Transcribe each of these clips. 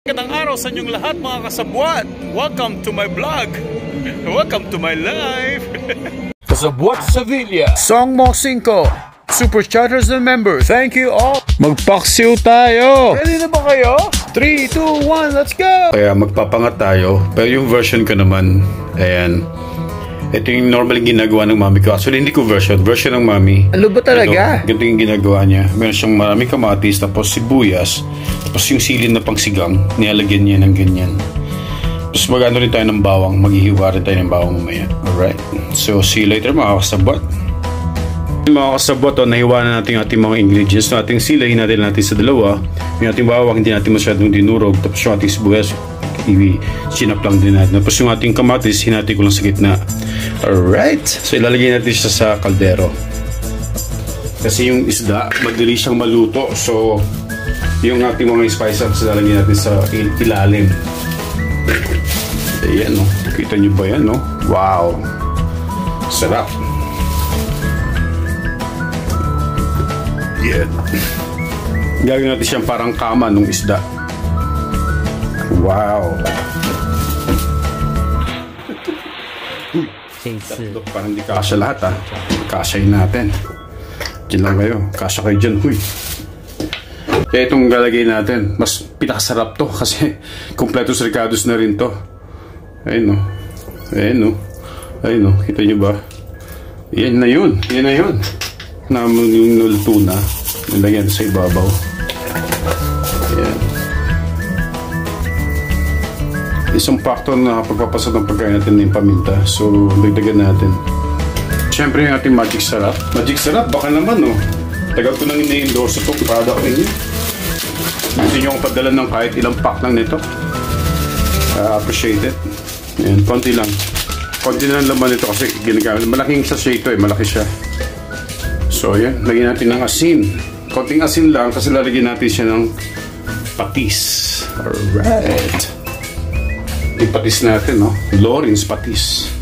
Magandang araw sa inyong lahat mga kasabwat. Welcome to my vlog. Welcome to my life. Kasabwat Sevilla. Song Mo 5. Super Chatters and members. Thank you all. Magpaksiw tayo. Ready na ba kayo? 3, 2, 1, let's go! Kaya magpapangat tayo. Pero yung version ko naman, ayan. Ito yung normally ginagawa ng mami ko. Actually, hindi ko version. Version ng mami. Ano ba talaga? Ito, ganito yung ginagawa niya. Meron siyang maraming kamatis, tapos sibuyas, tapos yung silin na pangsigang, nilalagyan niya ng ganyan. Tapos magano rin tayo ng bawang. Maghihiwa rin tayo ng bawang mamaya. Alright. So, see you later mga kasabot. Mga kasabot, oh, nahiwa na natin yung ating mga ingredients. No, ating sila, hinatin natin sa dalawa. Yung ating bawang, hindi natin masyadong dinurog. Tapos yung ating sibuyas, i-sinap lang din natin. Tapos yung ating kamatis, hinati ko lang sa gitna. Alright. So ilalagay natin siya sa kaldero. Kasi yung isda, madali siyang maluto. So, yung ating mga spices, ilalagay natin sa il- ilalim. Ayan, no? Kita nyo ba yan, no? Wow! Sarap! Yeah. Gagawin natin siyang parang kama nung isda. Wow! Tatlo, parang di kasya lahat ah. Kasyahin natin. Diyan lang kayo. Kasya kayo dyan. Huy. Kaya itong galagay natin, mas pinakasarap to kasi kompleto sa ricados na rin to. Ayun no. Ayun no. Ayun no. Kita nyo ba? Yan na yun. Yan na yun. Namun yung nulto na. Sa ibabaw. Isang factor na pagpapasok ng pagkain natin na yung paminta. So, dagdagan natin. Siyempre yung ating magic sarap. Magic sarap, baka naman no. Tagal ko nang ina-endorse itong product ninyo. Gusto nyo akong padala ng kahit ilang pack lang nito. Uh, appreciate it. Ayan, konti lang. Konti na lang laman nito kasi ginagamit. Malaking sachet ito eh, malaki siya. So ayan, lagyan natin ng asin. Konting asin lang kasi lalagyan natin siya ng patis. Alright. Yung patis natin, no? Lawrence patis.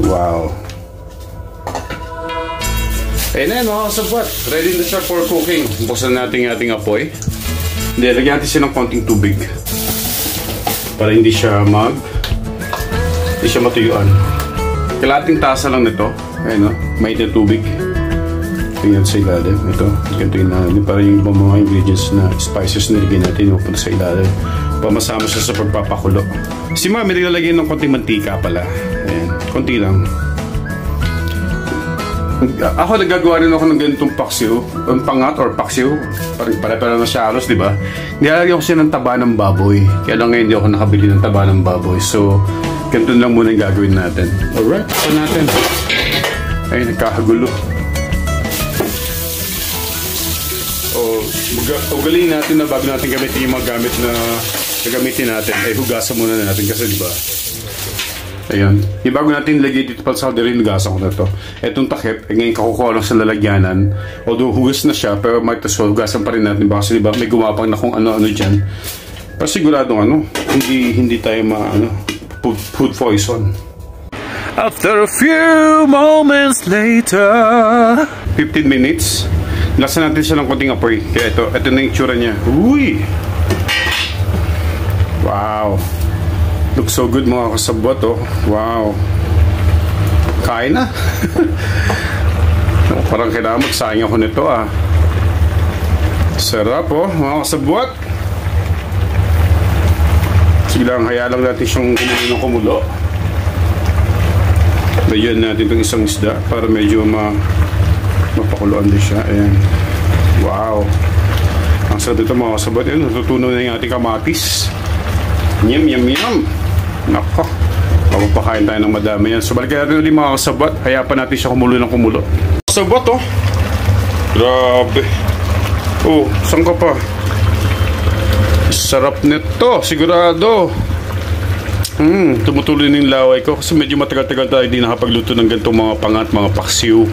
Wow. Ayun na mga kasabot. Ready na siya for cooking. Buksan natin ating apoy. Hindi, lagyan natin siya ng konting tubig. Para hindi siya mag... Hindi siya matuyuan. Kalating tasa lang nito. Ayun, no? May na tubig. Tingnan sa ilalim. Ito. Ganito yung ilalim. Para yung ibang mga ingredients na spices na ligyan natin mapunta sa ilalim. Pamasama siya sa pagpapakulo. Si mami nilalagay ng konting mantika pala. Ayan. Konti lang. Ako nagagawa rin ako ng ganitong paksiw. Ang pangat or paksiw. Parang pare-pare na siya halos, di ba? Nilalagyan ko siya ng taba ng baboy. Kaya lang ngayon hindi ako nakabili ng taba ng baboy. So, ganito lang muna yung gagawin natin. Alright, ito natin. Ay, nagkakagulo. O, ugaling natin na bago natin gamitin yung mga gamit na gagamitin natin, ay hugasan muna natin kasi di ba? Ayan. Yung bago natin ilagay dito pala sa kalderin, hugasan ko na to. Etong takip, eh, ngayon kakukuha lang sa lalagyanan. Although hugas na siya, pero might as well, hugasan pa rin natin. Baka kasi diba, may gumapang na kung ano-ano dyan. Pero siguradong ano, hindi, hindi tayo ma, ano, food, food poison. After a few moments later 15 minutes Lasan natin siya ng konting apoy. Kaya ito, ito na yung tsura niya. Uy! Wow. Looks so good mga kasabot oh. Wow. Kain na. Parang kailangan magsayang ako nito ah. Sarap oh mga kasabot. Sige lang, hayaan lang natin siyang kumulo ng kumulo. Lagyan natin itong isang isda para medyo ma mapakuluan din siya. Ayan. Wow. Ang sarap dito mga kasabot. Ayan, natutunan na yung ating kamatis. Yum, yum, yum. Nako. Papapakain tayo ng madami yan. So, balikan natin ulit mga kasabot. Kaya pa natin siya kumulo ng kumulo. Kasabot, oh. Grabe. Oh, saan ka pa? Sarap nito. Sigurado. Hmm, tumutuloy ng laway ko kasi medyo matagal-tagal tayo hindi nakapagluto ng ganitong mga pangat, mga paksiw.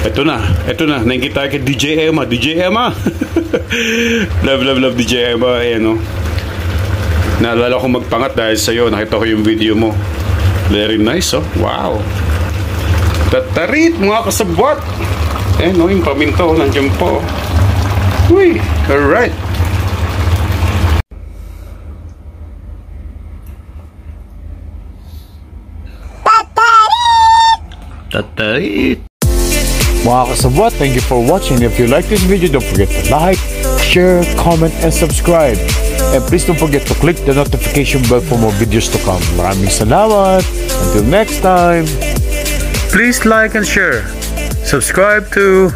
Ito na, ito na, nakikita kay DJ Emma, DJ Emma. love, love, love DJ Emma, ayan o. Naalala ko magpangat dahil sa'yo, nakita ko yung video mo. Very nice oh, wow. Tatarit mga kasabwat. Eh no, yung paminto, nandiyan po. Uy, alright. Tatay. Mga kasabwat, thank you for watching. If you like this video, don't forget to like, share, comment, and subscribe. And please don't forget to click the notification bell for more videos to come. Maraming salamat. Until next time. Please like and share. Subscribe to